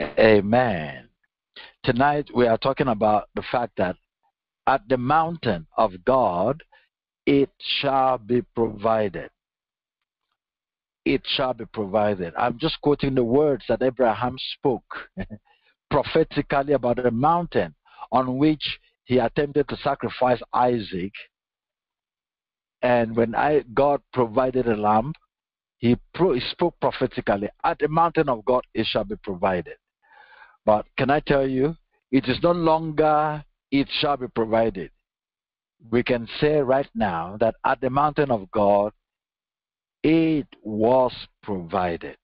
Amen. Tonight we are talking about the fact that at the mountain of God it shall be provided. It shall be provided. I'm just quoting the words that Abraham spoke prophetically about the mountain on which he attempted to sacrifice Isaac. And when I, God provided a lamb, he, pro, he spoke prophetically, at the mountain of God it shall be provided. But can I tell you, it is no longer it shall be provided. We can say right now that at the mountain of God, it was provided.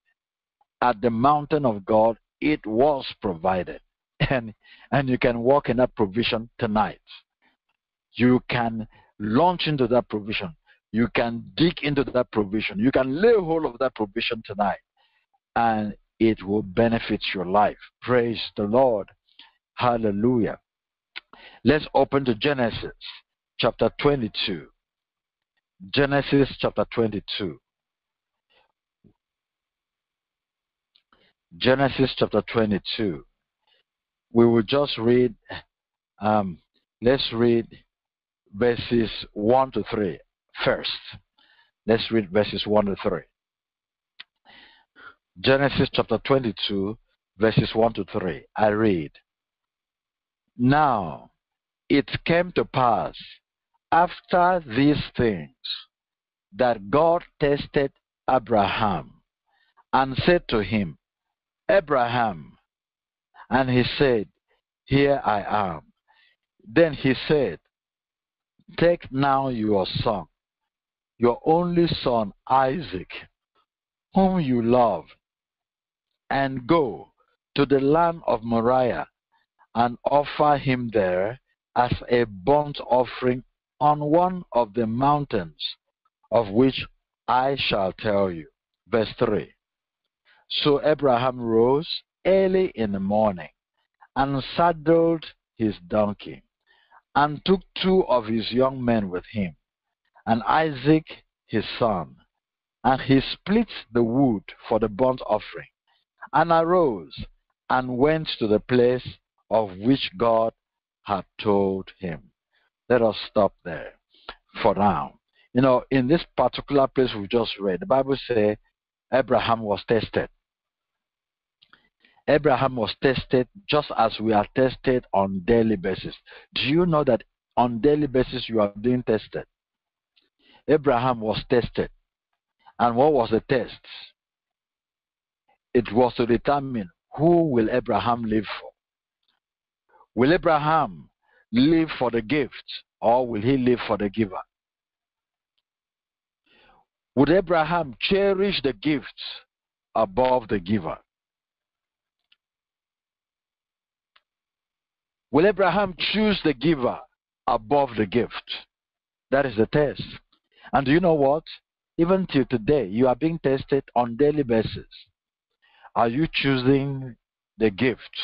At the mountain of God, it was provided. And, and you can walk in that provision tonight. You can launch into that provision. You can dig into that provision. You can lay hold of that provision tonight. And it will benefit your life. Praise the Lord. Hallelujah. Let's open to Genesis chapter 22. Genesis chapter 22. Genesis chapter 22. We will just read, um, let's read verses 1 to 3 first. Let's read verses 1 to 3. Genesis chapter 22, verses 1 to 3. I read. Now it came to pass after these things that God tested Abraham and said to him, Abraham. And he said, Here I am. Then he said, Take now your son, your only son Isaac, whom you love, and go to the land of Moriah and offer him there as a burnt offering on one of the mountains of which I shall tell you. Verse 3. So Abraham rose early in the morning and saddled his donkey and took two of his young men with him and Isaac his son. And he split the wood for the burnt offering and arose and went to the place of which God had told him. Let us stop there for now. You know, in this particular place we just read, the Bible says Abraham was tested. Abraham was tested just as we are tested on daily basis. Do you know that on daily basis you are being tested? Abraham was tested. And what was the test? It was to determine who will Abraham live for. Will Abraham live for the gift or will he live for the giver? Would Abraham cherish the gift above the giver? Will Abraham choose the giver above the gift? That is the test. And do you know what? Even till today, you are being tested on daily basis. Are you choosing the gift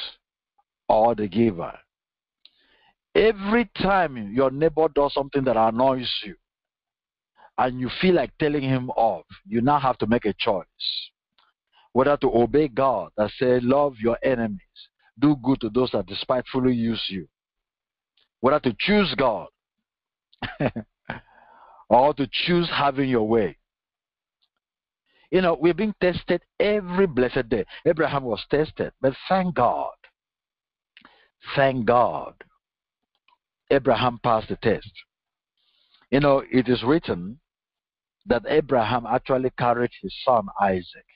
or the giver? Every time your neighbor does something that annoys you and you feel like telling him off, you now have to make a choice. Whether to obey God that says, Love your enemies, do good to those that despitefully use you. Whether to choose God or to choose having your way. You know, we're being tested every blessed day. Abraham was tested, but thank God. Thank God. Abraham passed the test. You know, it is written that Abraham actually carried his son Isaac.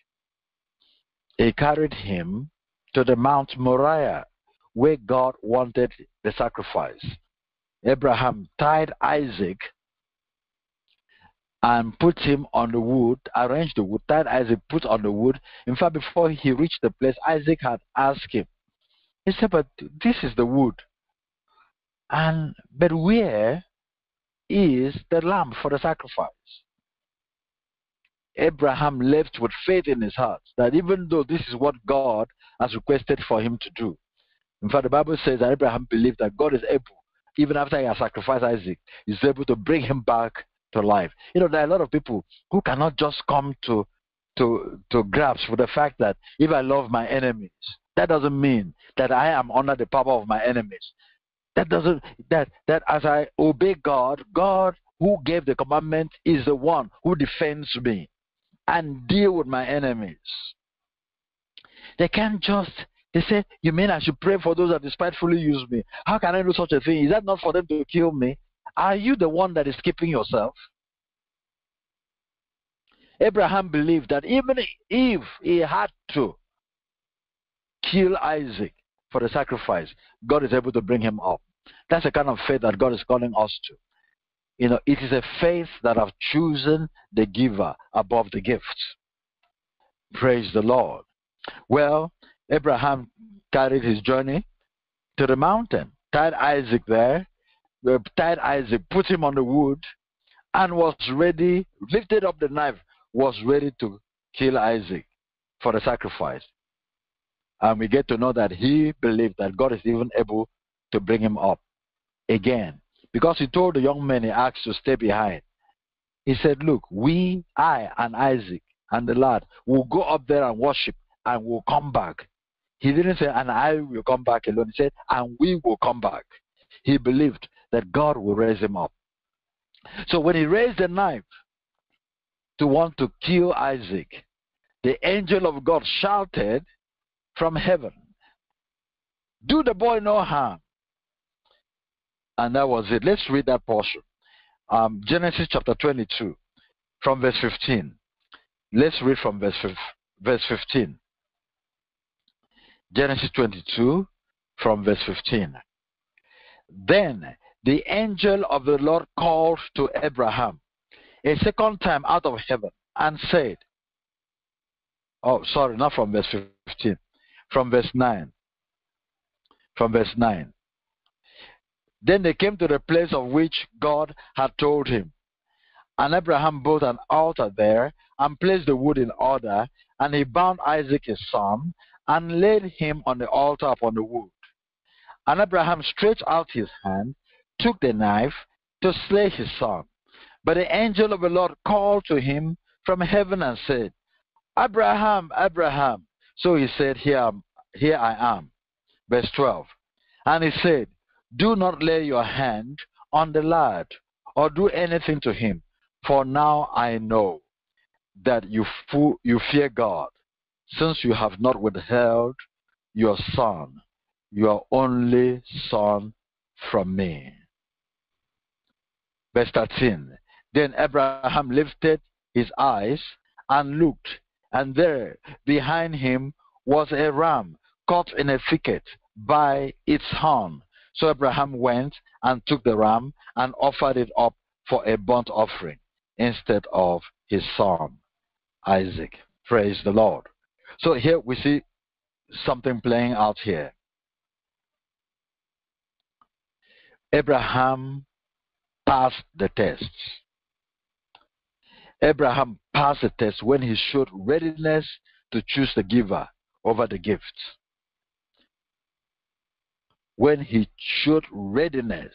He carried him to the Mount Moriah where God wanted the sacrifice. Abraham tied Isaac and put him on the wood, arranged the wood, tied Isaac, put on the wood. In fact, before he reached the place, Isaac had asked him. He said, But this is the wood. And but where is the lamb for the sacrifice? Abraham left with faith in his heart that even though this is what God has requested for him to do. In fact, the Bible says that Abraham believed that God is able, even after he has sacrificed Isaac, is able to bring him back to life. You know, there are a lot of people who cannot just come to to to grasp with the fact that if I love my enemies, That doesn't mean that I am under the power of my enemies. That doesn't that that as I obey God, God who gave the commandment is the one who defends me and deal with my enemies. They can't just they say, You mean I should pray for those that despitefully use me? How can I do such a thing? Is that not for them to kill me? Are you the one that is keeping yourself? Abraham believed that even if he had to kill Isaac for the sacrifice, God is able to bring him up. That's the kind of faith that God is calling us to. You know, it is a faith that have chosen the giver above the gift. Praise the Lord. Well, Abraham carried his journey to the mountain, tied Isaac there, uh, tied Isaac, put him on the wood, and was ready, lifted up the knife, was ready to kill Isaac for the sacrifice. And we get to know that he believed that God is even able to bring him up again. Because he told the young men he asked to stay behind. He said, Look, we, I, and Isaac, and the lad will go up there and worship and will come back. He didn't say, and I will come back alone. He said, and we will come back. He believed that God will raise him up. So when he raised the knife to want to kill Isaac, the angel of God shouted from heaven, Do the boy no harm. And that was it. Let's read that portion. Um, Genesis chapter 22, from verse 15. Let's read from verse, verse 15. Genesis 22 from verse 15. Then the angel of the Lord called to Abraham a second time out of heaven and said, Oh, sorry, not from verse 15, from verse 9. From verse 9. Then they came to the place of which God had told him. And Abraham built an altar there and placed the wood in order, and he bound Isaac his son and laid him on the altar upon the wood. And Abraham stretched out his hand, took the knife to slay his son. But the angel of the Lord called to him from heaven and said, Abraham, Abraham. So he said, Here, here I am. Verse 12. And he said, Do not lay your hand on the lad or do anything to him, for now I know that you, you fear God since you have not withheld your son, your only son, from me. Verse 13 Then Abraham lifted his eyes and looked, and there behind him was a ram caught in a thicket by its horn. So Abraham went and took the ram and offered it up for a burnt offering instead of his son Isaac. Praise the Lord. So here we see something playing out here. Abraham passed the test. Abraham passed the test when he showed readiness to choose the giver over the gift. When he showed readiness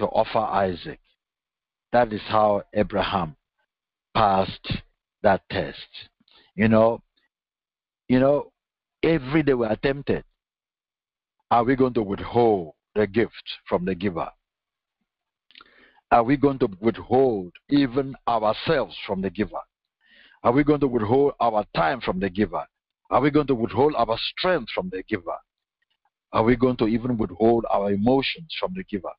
to offer Isaac. That is how Abraham passed that test. You know, you know, every day we are tempted. Are we going to withhold the gift from the giver? Are we going to withhold even ourselves from the giver? Are we going to withhold our time from the giver? Are we going to withhold our strength from the giver? Are we going to even withhold our emotions from the giver?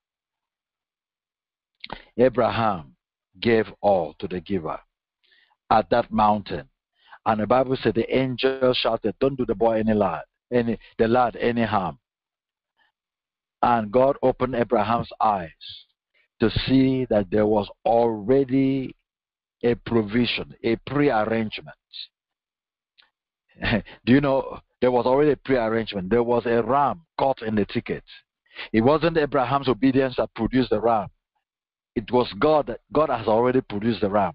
Abraham gave all to the giver at that mountain and the Bible said the angel shouted, Don't do the boy any lad, any the lad any harm. And God opened Abraham's eyes to see that there was already a provision, a pre-arrangement. do you know there was already a pre-arrangement? There was a ram caught in the ticket. It wasn't Abraham's obedience that produced the ram. It was God that God has already produced the ram.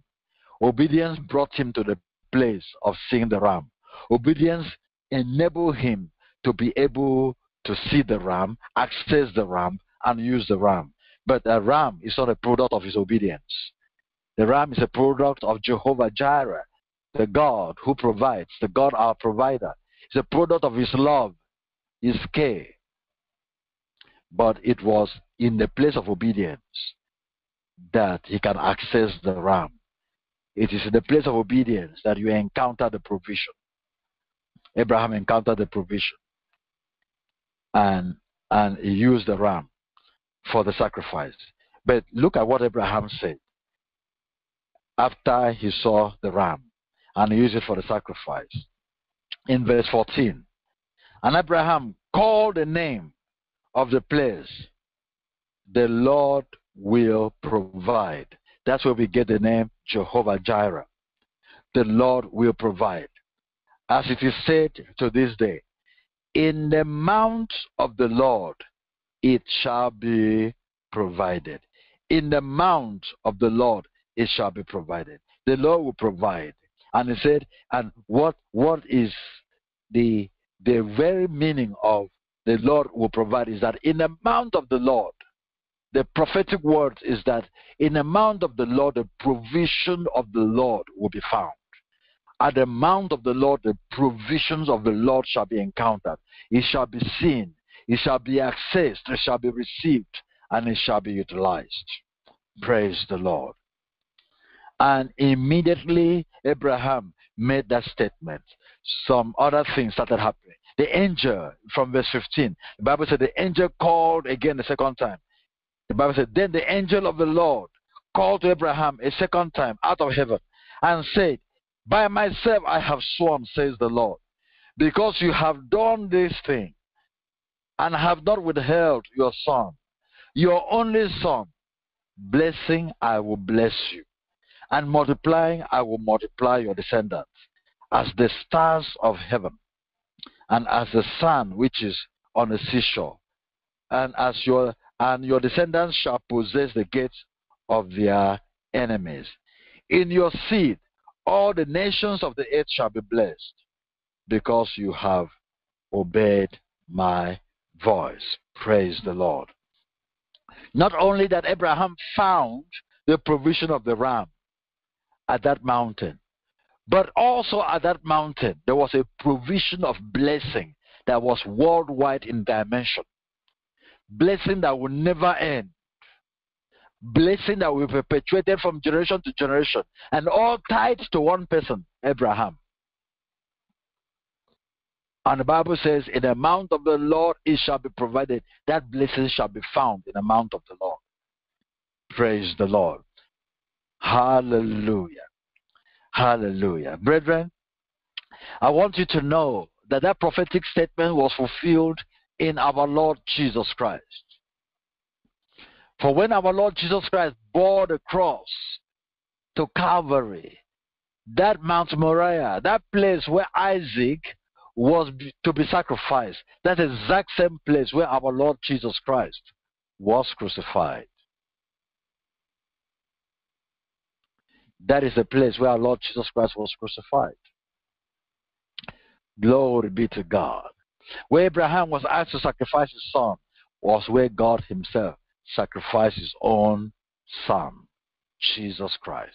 Obedience brought him to the place of seeing the ram. Obedience enabled him to be able to see the ram, access the ram, and use the ram. But a ram is not a product of his obedience. The ram is a product of Jehovah Jireh, the God who provides, the God our provider. It's a product of his love, his care. But it was in the place of obedience that he can access the ram. It is in the place of obedience that you encounter the provision. Abraham encountered the provision. And and he used the ram for the sacrifice. But look at what Abraham said after he saw the ram and he used it for the sacrifice. In verse 14, and Abraham called the name of the place, the Lord will provide. That's where we get the name Jehovah Jireh. The Lord will provide. As it is said to this day, in the mount of the Lord it shall be provided. In the mount of the Lord it shall be provided. The Lord will provide. And he said, and what what is the the very meaning of the Lord will provide is that in the mount of the Lord, the prophetic word is that in the mount of the Lord, the provision of the Lord will be found. At the mount of the Lord, the provisions of the Lord shall be encountered. It shall be seen, it shall be accessed, it shall be received, and it shall be utilized. Praise the Lord. And immediately Abraham made that statement. Some other things started happening. The angel, from verse 15, the Bible said the angel called again the second time. The Bible said, Then the angel of the Lord called to Abraham a second time out of heaven and said, By myself I have sworn, says the Lord, because you have done this thing and have not withheld your son, your only son. Blessing, I will bless you and multiplying, I will multiply your descendants as the stars of heaven, and as the sun which is on the seashore, and as your and your descendants shall possess the gates of their enemies. In your seed, all the nations of the earth shall be blessed, because you have obeyed my voice. Praise the Lord. Not only that Abraham found the provision of the ram, at that mountain. But also at that mountain, there was a provision of blessing that was worldwide in dimension. Blessing that will never end. Blessing that will be perpetuated from generation to generation. And all tied to one person, Abraham. And the Bible says, In the mount of the Lord it shall be provided. That blessing shall be found in the mount of the Lord. Praise the Lord. Hallelujah. Hallelujah. Brethren, I want you to know that that prophetic statement was fulfilled in our Lord Jesus Christ. For when our Lord Jesus Christ bore the cross to Calvary, that Mount Moriah, that place where Isaac was to be sacrificed, that exact same place where our Lord Jesus Christ was crucified. That is the place where our Lord Jesus Christ was crucified. Glory be to God. Where Abraham was asked to sacrifice his son was where God himself sacrificed his own son, Jesus Christ.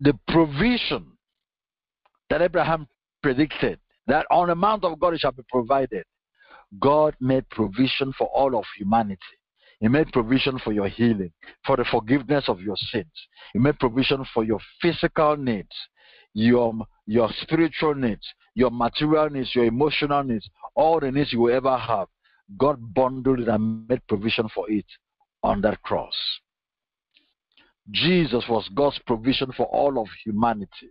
The provision that Abraham predicted that on the mount of God it shall be provided, God made provision for all of humanity he made provision for your healing, for the forgiveness of your sins. He made provision for your physical needs, your, your spiritual needs, your material needs, your emotional needs, all the needs you will ever have. God bundled it and made provision for it on that cross. Jesus was God's provision for all of humanity.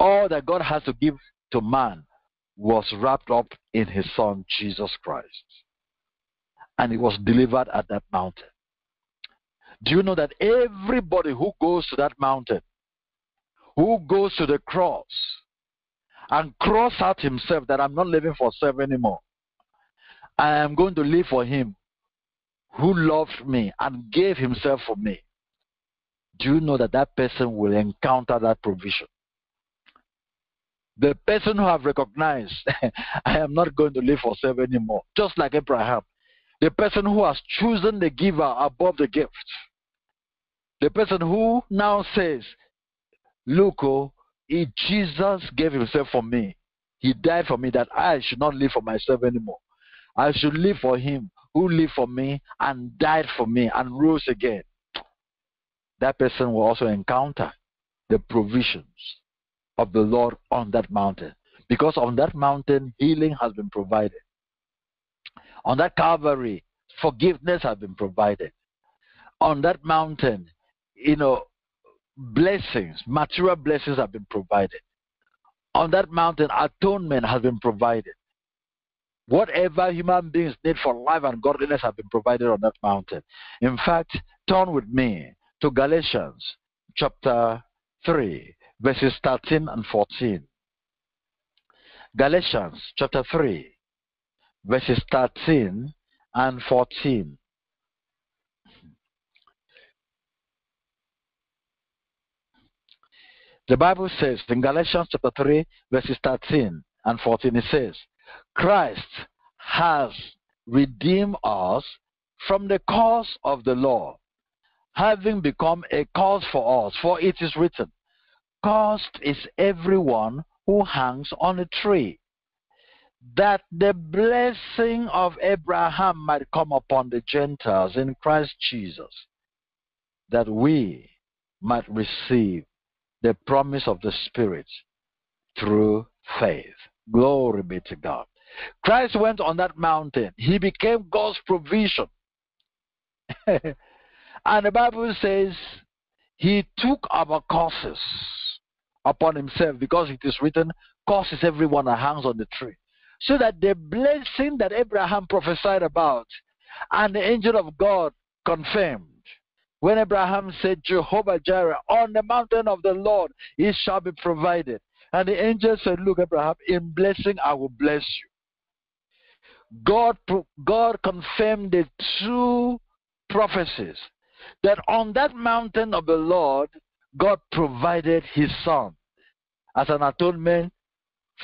All that God has to give to man was wrapped up in his son, Jesus Christ and he was delivered at that mountain. Do you know that everybody who goes to that mountain, who goes to the cross and cross out himself that I'm not living for self anymore, I am going to live for him who loved me and gave himself for me. Do you know that that person will encounter that provision? The person who have recognized, I am not going to live for self anymore, just like Abraham. The person who has chosen the giver above the gift. The person who now says, Look, oh, Jesus gave himself for me. He died for me that I should not live for myself anymore. I should live for him who lived for me and died for me and rose again. That person will also encounter the provisions of the Lord on that mountain. Because on that mountain, healing has been provided. On that Calvary, forgiveness has been provided. On that mountain, you know, blessings, material blessings have been provided. On that mountain, atonement has been provided. Whatever human beings need for life and godliness have been provided on that mountain. In fact, turn with me to Galatians chapter 3, verses 13 and 14. Galatians chapter 3, verses 13 and 14. The Bible says in Galatians chapter 3, verses 13 and 14, it says, Christ has redeemed us from the curse of the law, having become a cause for us. For it is written, Cursed is everyone who hangs on a tree, that the blessing of Abraham might come upon the Gentiles in Christ Jesus, that we might receive the promise of the Spirit through faith. Glory be to God. Christ went on that mountain. He became God's provision. and the Bible says he took our curses upon himself because it is written, curses everyone that hangs on the tree. So that the blessing that Abraham prophesied about and the angel of God confirmed when Abraham said, Jehovah Jireh, on the mountain of the Lord it shall be provided. And the angel said, Look, Abraham, in blessing I will bless you. God, God confirmed the two prophecies that on that mountain of the Lord, God provided his son as an atonement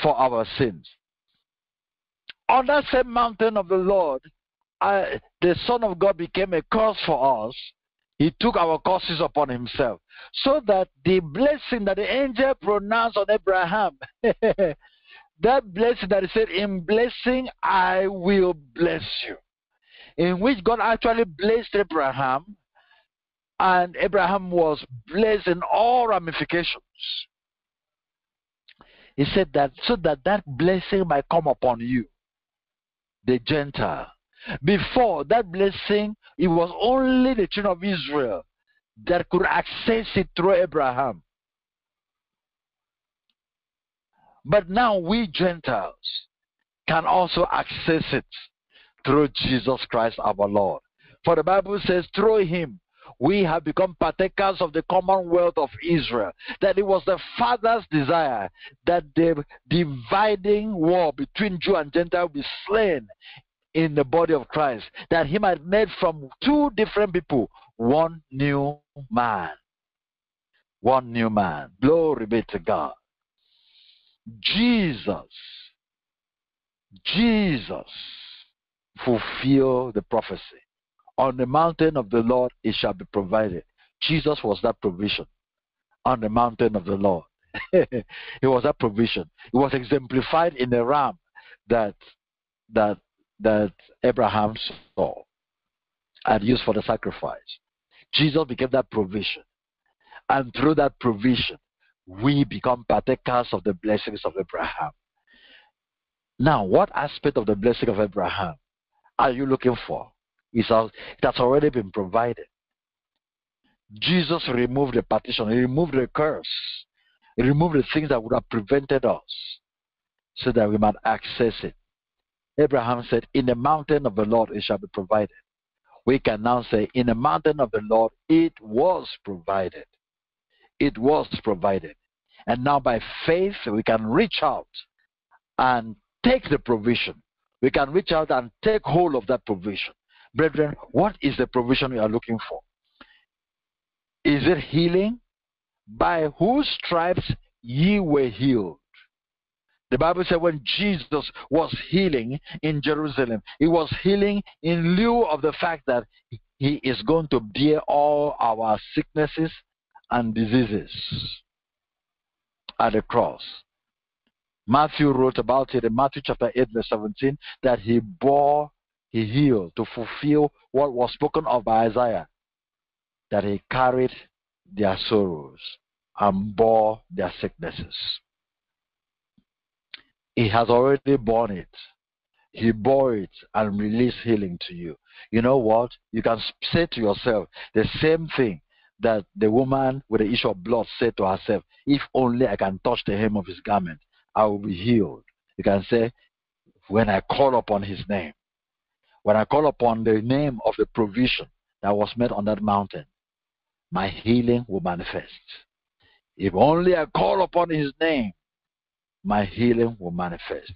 for our sins. On that same mountain of the Lord, I, the Son of God became a curse for us he took our curses upon himself. So that the blessing that the angel pronounced on Abraham, that blessing that he said, In blessing I will bless you. In which God actually blessed Abraham, and Abraham was blessed in all ramifications. He said that so that that blessing might come upon you, the Gentile. Before that blessing, it was only the children of Israel that could access it through Abraham. But now we Gentiles can also access it through Jesus Christ our Lord. For the Bible says, through him we have become partakers of the commonwealth of Israel. That it was the Father's desire that the dividing war between Jew and Gentile be slain in the body of Christ, that he might make from two different people one new man. One new man. Glory be to God. Jesus, Jesus fulfill the prophecy. On the mountain of the Lord it shall be provided. Jesus was that provision on the mountain of the Lord. it was that provision. It was exemplified in the ram that that that Abraham saw and used for the sacrifice. Jesus became that provision. And through that provision, we become partakers of the blessings of Abraham. Now, what aspect of the blessing of Abraham are you looking for? It has already been provided. Jesus removed the partition, he removed the curse, he removed the things that would have prevented us so that we might access it. Abraham said, In the mountain of the Lord it shall be provided. We can now say, In the mountain of the Lord it was provided. It was provided. And now by faith we can reach out and take the provision. We can reach out and take hold of that provision. Brethren, what is the provision we are looking for? Is it healing? By whose stripes ye were healed. The Bible said when Jesus was healing in Jerusalem, he was healing in lieu of the fact that he is going to bear all our sicknesses and diseases. at the cross. Matthew wrote about it in Matthew chapter 8, verse 17, that he bore, he healed to fulfill what was spoken of by Isaiah, that he carried their sorrows and bore their sicknesses. He has already borne it. He bore it and released healing to you. You know what? You can say to yourself the same thing that the woman with the issue of blood said to herself, If only I can touch the hem of his garment, I will be healed. You can say, When I call upon his name, when I call upon the name of the provision that was made on that mountain, my healing will manifest. If only I call upon his name, my healing will manifest.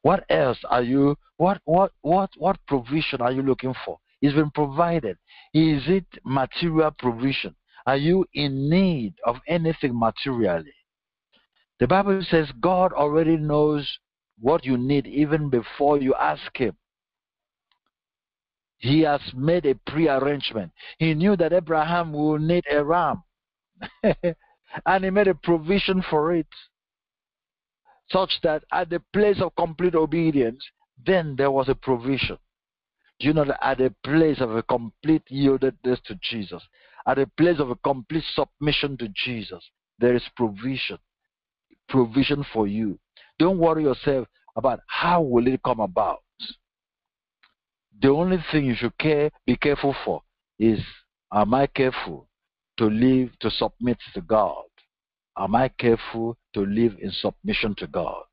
What else are you what what what what provision are you looking for? It's been provided. Is it material provision? Are you in need of anything materially? The Bible says God already knows what you need even before you ask Him. He has made a prearrangement. He knew that Abraham will need a ram, and He made a provision for it, such that at the place of complete obedience, then there was a provision. Do you know that at the place of a complete yieldedness to Jesus, at the place of a complete submission to Jesus, there is provision. Provision for you. Don't worry yourself about how will it come about. The only thing you should care, be careful for is am I careful to live to submit to God? Am I careful to live in submission to God?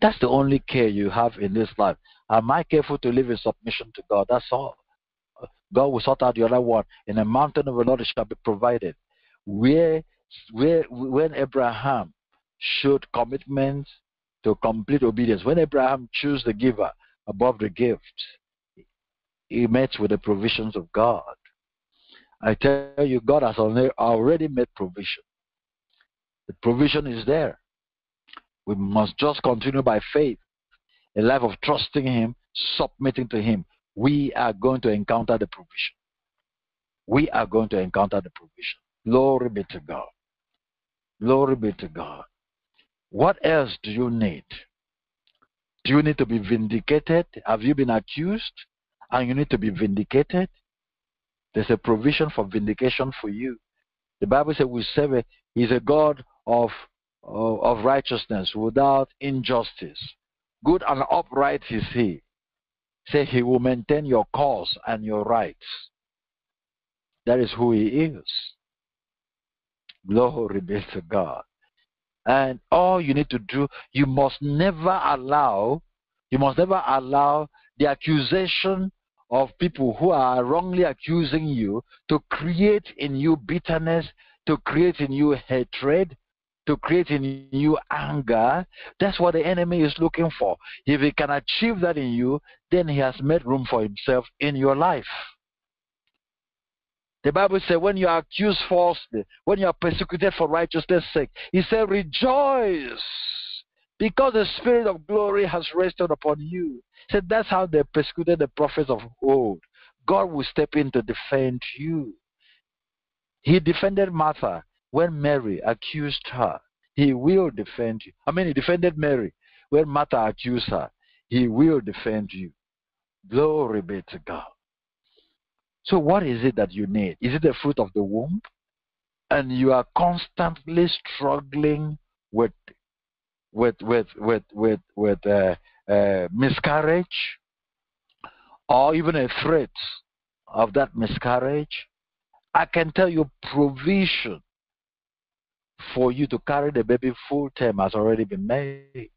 That's the only care you have in this life. Am I careful to live in submission to God? That's all. God will sort out the other one. In a mountain of the Lord shall be provided. Where, where, when Abraham showed commitment to complete obedience, when Abraham chose the giver above the gift, he met with the provisions of God. I tell you, God has already made provision. The provision is there. We must just continue by faith, a life of trusting Him, submitting to Him, we are going to encounter the provision. We are going to encounter the provision. Glory be to God. Glory be to God. What else do you need? You need to be vindicated? Have you been accused and you need to be vindicated? There's a provision for vindication for you. The Bible says we serve a, He's a God of, of, of righteousness without injustice. Good and upright is He. Say he will maintain your cause and your rights. That is who he is. Glory be to God. And all you need to do, you must never allow, you must never allow the accusation of people who are wrongly accusing you to create in you bitterness, to create in you hatred, to create in you anger. That's what the enemy is looking for. If he can achieve that in you, then he has made room for himself in your life. The Bible says, when you are accused falsely, when you are persecuted for righteousness' sake, he said, rejoice because the spirit of glory has rested upon you. He said, that's how they persecuted the prophets of old. God will step in to defend you. He defended Martha when Mary accused her, he will defend you. I mean, he defended Mary when Martha accused her. He will defend you. Glory be to God. So, what is it that you need? Is it the fruit of the womb? And you are constantly struggling with with with with with with uh, uh, miscarriage, or even a threat of that miscarriage. I can tell you, provision for you to carry the baby full term has already been made.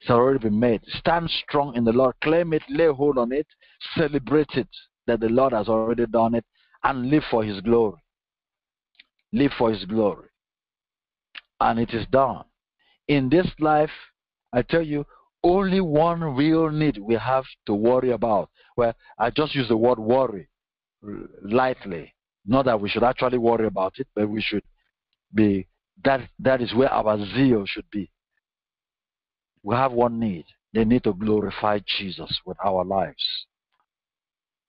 It's already been made. Stand strong in the Lord. Claim it, lay hold on it, celebrate it that the Lord has already done it, and live for His glory. Live for His glory. And it is done. In this life, I tell you, only one real need we have to worry about. Well, I just use the word worry lightly. Not that we should actually worry about it, but we should be that that is where our zeal should be. We have one need. They need to glorify Jesus with our lives.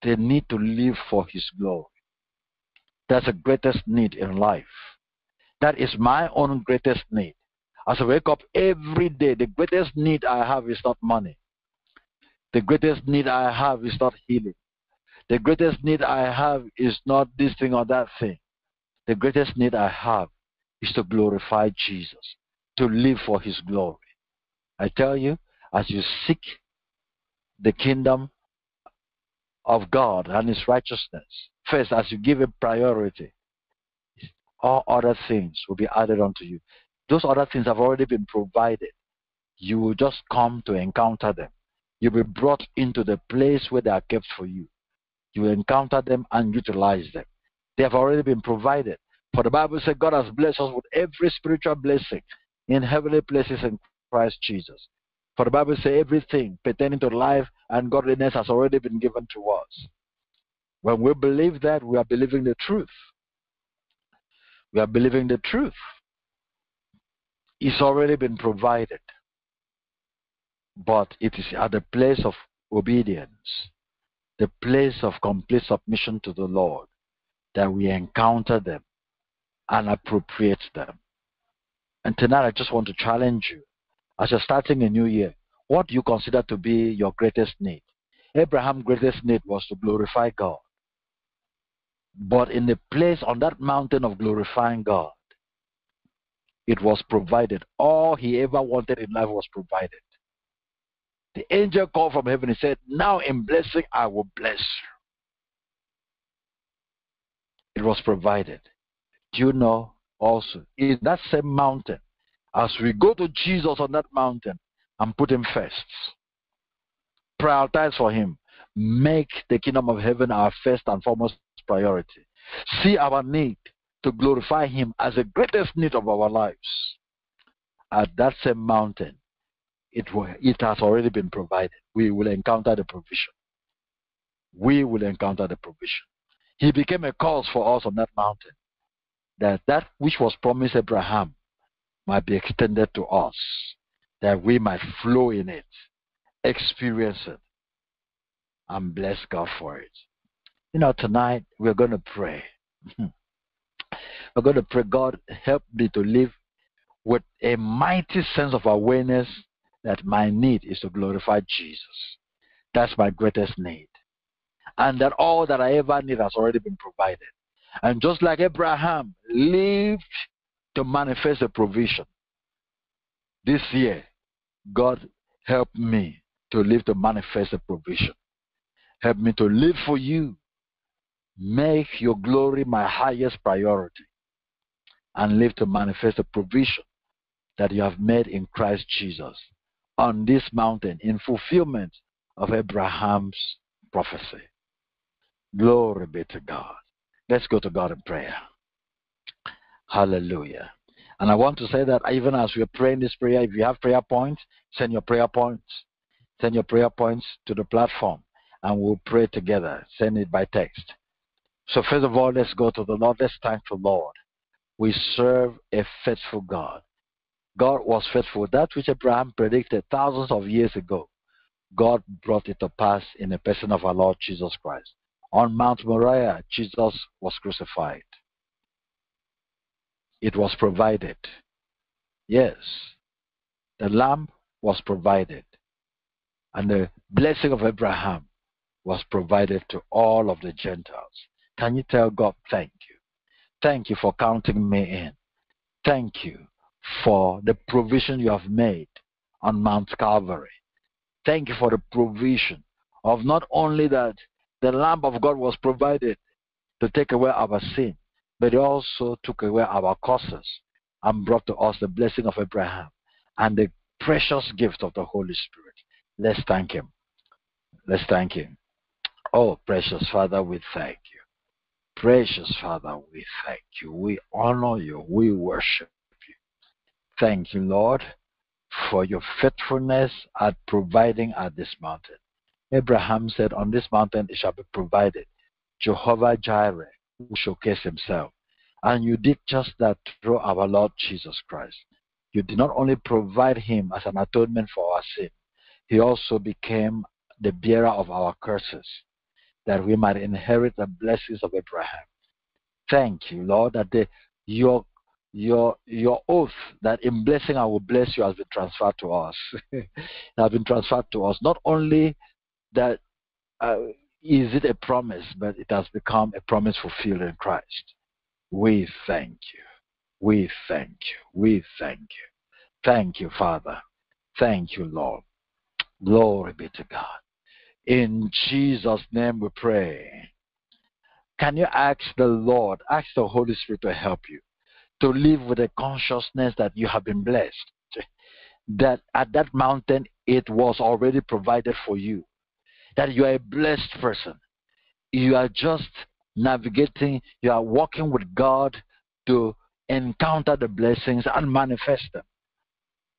They need to live for his glory. That's the greatest need in life. That is my own greatest need. As I wake up every day, the greatest need I have is not money. The greatest need I have is not healing. The greatest need I have is not this thing or that thing. The greatest need I have is to glorify Jesus, to live for his glory. I tell you, as you seek the kingdom of God and his righteousness, first, as you give it priority, all other things will be added unto you. Those other things have already been provided. You will just come to encounter them. You'll be brought into the place where they are kept for you. You will encounter them and utilize them. They have already been provided. For the Bible says God has blessed us with every spiritual blessing in heavenly places in Christ Jesus. For the Bible says everything pertaining to life and godliness has already been given to us. When we believe that, we are believing the truth. We are believing the truth. It's already been provided. But it is at the place of obedience, the place of complete submission to the Lord, that we encounter them and appropriate them. And tonight, I just want to challenge you. As you're starting a new year, what you consider to be your greatest need? Abraham's greatest need was to glorify God. But in the place on that mountain of glorifying God, it was provided. All he ever wanted in life was provided. The angel called from heaven and said, Now in blessing I will bless you. It was provided. Do you know also, in that same mountain, as we go to Jesus on that mountain and put him first, prioritize for him, make the kingdom of heaven our first and foremost priority. See our need to glorify Him as the greatest need of our lives. At that same mountain, it, will, it has already been provided. We will encounter the provision. We will encounter the provision. He became a cause for us on that mountain that that which was promised Abraham might be extended to us, that we might flow in it, experience it, and bless God for it. You know, tonight we're going to pray. Hmm. we're going to pray, God, help me to live with a mighty sense of awareness that my need is to glorify Jesus. That's my greatest need. And that all that I ever need has already been provided. And just like Abraham lived to manifest a provision, this year, God help me to live to manifest a provision. Help me to live for you Make your glory my highest priority and live to manifest the provision that you have made in Christ Jesus on this mountain in fulfillment of Abraham's prophecy. Glory be to God. Let's go to God in prayer. Hallelujah. And I want to say that even as we are praying this prayer, if you have prayer points, send your prayer points. Send your prayer points to the platform and we'll pray together. Send it by text. So, first of all, let's go to the Lord. Let's thank the Lord. We serve a faithful God. God was faithful. That which Abraham predicted thousands of years ago, God brought it to pass in the person of our Lord Jesus Christ. On Mount Moriah, Jesus was crucified. It was provided. Yes, the lamb was provided. And the blessing of Abraham was provided to all of the Gentiles. Can you tell God, thank you? Thank you for counting me in. Thank you for the provision you have made on Mount Calvary. Thank you for the provision of not only that the Lamb of God was provided to take away our sin, but he also took away our curses and brought to us the blessing of Abraham and the precious gift of the Holy Spirit. Let's thank Him. Let's thank Him. Oh, precious Father, we thank you. Precious Father, we thank you. We honor you. We worship you. Thank you, Lord, for your faithfulness at providing at this mountain. Abraham said, On this mountain it shall be provided. Jehovah Jireh will showcase himself. And you did just that through our Lord Jesus Christ. You did not only provide him as an atonement for our sin, he also became the bearer of our curses that we might inherit the blessings of Abraham. Thank you, Lord, that the, your, your your oath that in blessing I will bless you has been transferred to us. has been transferred to us. Not only that uh, is it a promise, but it has become a promise fulfilled in Christ. We thank you. We thank you. We thank you. Thank you, Father. Thank you, Lord. Glory be to God. In Jesus' name we pray. Can you ask the Lord, ask the Holy Spirit to help you to live with a consciousness that you have been blessed? That at that mountain it was already provided for you. That you are a blessed person. You are just navigating, you are walking with God to encounter the blessings and manifest them.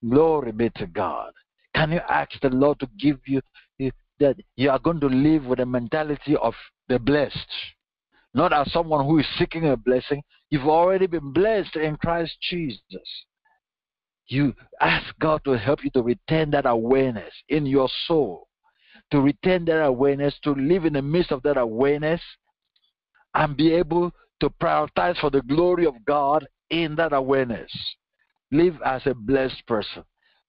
Glory be to God. Can you ask the Lord to give you that you are going to live with a mentality of the blessed? Not as someone who is seeking a blessing. You've already been blessed in Christ Jesus. You ask God to help you to retain that awareness in your soul, to retain that awareness, to live in the midst of that awareness, and be able to prioritize for the glory of God in that awareness. Live as a blessed person.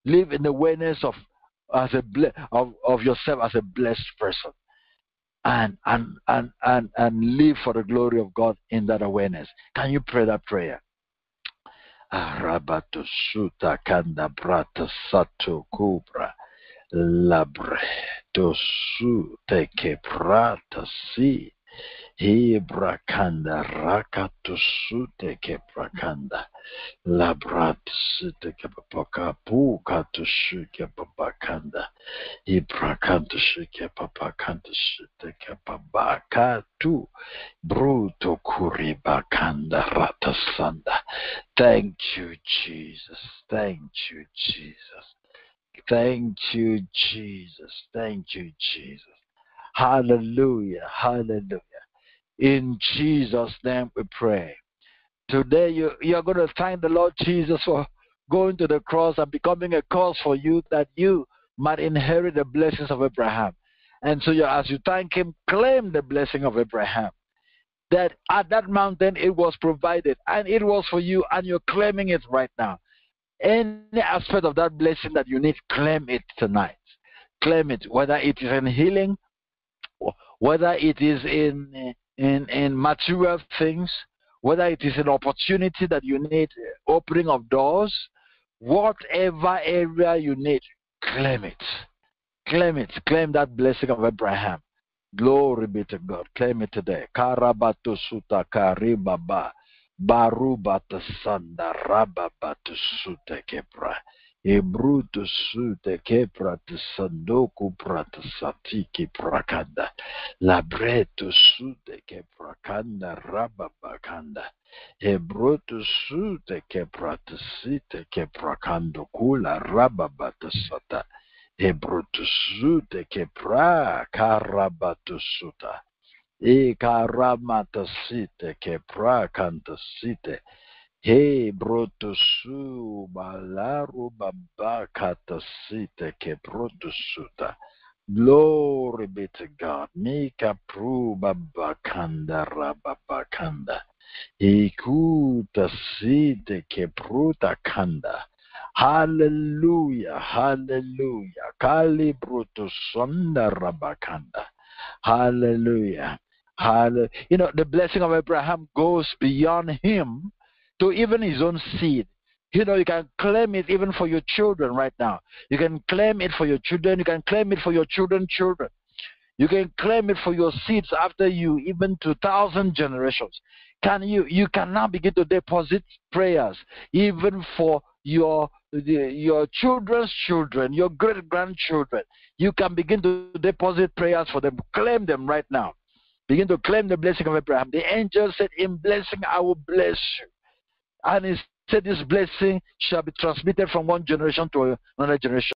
Live in the awareness of as a of, of yourself as a blessed person. And, and and and and live for the glory of God in that awareness. Can you pray that prayer? Arabato suta kanda brata sato kubra labre dosu teke prata si Hebrakanda rakatushute keprakanda labratusute kepapaka pukatushike papakanda Hebrakantushike papakantushute kepabakatu bruto kuribakanda ratasanda. Thank you, Jesus. Thank you, Jesus. Thank you, Jesus. Thank you, Jesus. Hallelujah. Hallelujah. In Jesus' name we pray. Today you, you're going to thank the Lord Jesus for going to the cross and becoming a cause for you that you might inherit the blessings of Abraham. And so you, as you thank him, claim the blessing of Abraham. That at that mountain it was provided and it was for you, and you're claiming it right now. Any aspect of that blessing that you need, claim it tonight. Claim it, whether it is in healing, whether it is in in in material things, whether it is an opportunity that you need, opening of doors, whatever area you need, claim it. Claim it. Claim that blessing of Abraham. Glory be to God. Claim it today. Karabatu suta karibaba. Barubata sanda rababata sute kebra. Ebruto sute kebra sandoku prata satiki prakanda. Labreto sute kebrakanda rababakanda. Ebroto sute kebrata site kebrakando kula rababata sata. Ebroto sute kebra karabata suta. E karamata site ke prakanta site. Hey, brotosu balaru babakata sita ke brotosuta. Glory be to God. Mika pru babakanda rababakanda. Ikuta sita ke pruta kanda. Hallelujah, hallelujah. Kali brotosonda rabakanda. Hallelujah. Hallelujah. You know, the blessing of Abraham goes beyond him to even his own seed. You know, you can claim it even for your children right now. You can claim it for your children. You can claim it for your children's children. You can claim it for your seeds after you, even to thousand generations. Can you? You can now begin to deposit prayers even for your your children's children, your great grandchildren. You can begin to deposit prayers for them. Claim them right now. Begin to claim the blessing of Abraham. The angel said, "In blessing, I will bless you." And he said, This blessing shall be transmitted from one generation to another generation.